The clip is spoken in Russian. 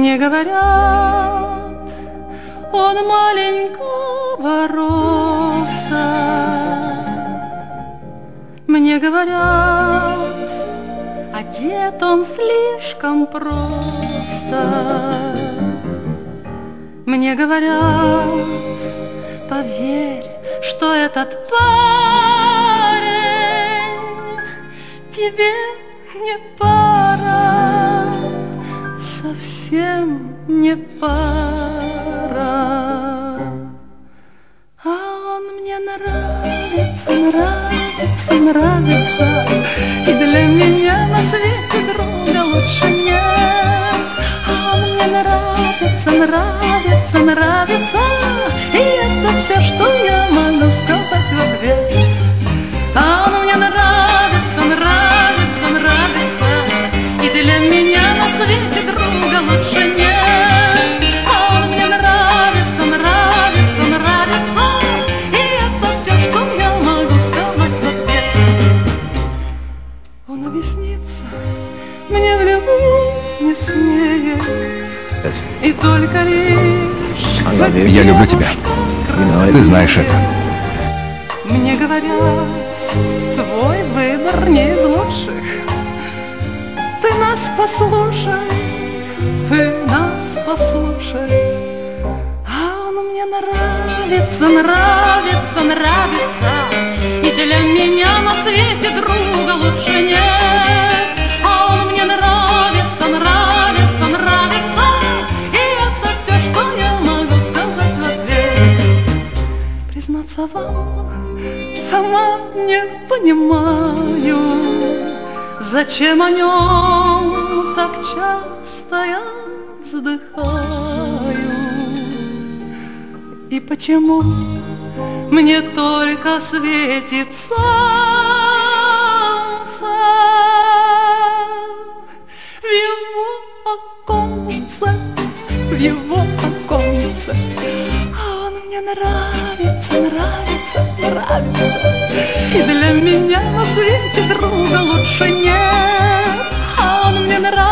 Мне говорят, он маленького роста. Мне говорят, одет он слишком просто. Мне говорят, поверь, что этот парень тебе не пара, совсем не пара. А он мне нравится, нравится, нравится, и для меня на свете друга лучше нет. А он мне нравится, нравится, нравится, мне в любви не смеет, и только лишь Я люблю тебя. Ты знаешь это. Мне говорят, твой выбор не из лучших. Ты нас послушай, ты нас послушай. А он мне нравится, нравится, нравится. И для меня на свете друга лучше нет. Признаться вам, сама не понимаю, Зачем о нем так часто я вздыхаю, И почему мне только светит нравится, И для меня на свете друга лучше нет. А он мне нравится